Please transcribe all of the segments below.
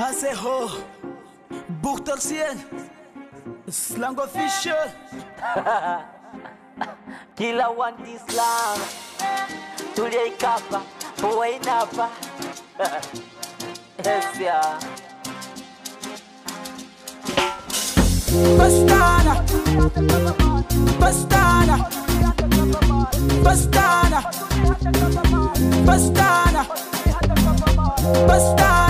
Ase ho, buchter sien, slang official. Kila one this lang tuliaikapa huwainapa yes, yeah. Bastana, Bastana, Bastana, Bastana, Bastana,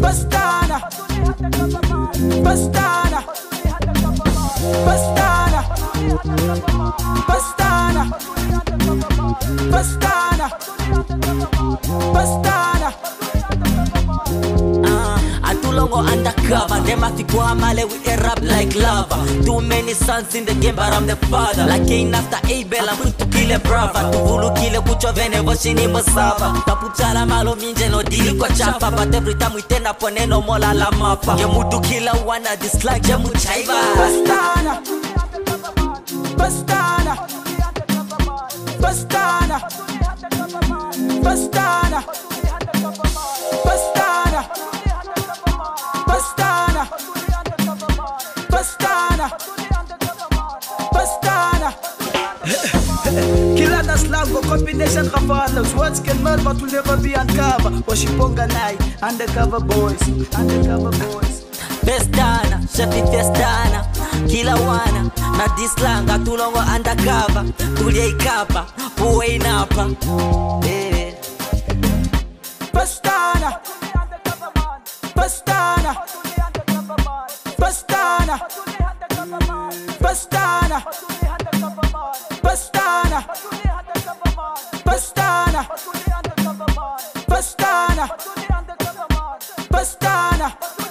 Bastarda. Bastarda. Bastarda. Bastarda. Bastarda. Bastarda. Uh, Atulongo undercover, them to go amale we erupt like lava. Too many sons in the game, but I'm the father. Like Cain after Abel, I'm quick to kill a brother. Tuvulu kile kuchwa vene voshini masava. Tapuchala malo minje no dili kwa chapa, but every time we turn up neno mola la mapa. Yemudu kila wana dislike jemu chaiva. Bastana Bastana Bastana Bastana Bastana Pastana Pastana Kila na slango combination Ravanas Words can melt but will never be uncovered. Washiponga nai undercover boys. Undercover boys. Pastana, shati Pastana. Kila wana na dislanga tulongo undercover. Tulia ikapa, uwe eh. inapa Baby Pastana Pastana Pastana. Pastana. Pastana. Pastana. Pastana.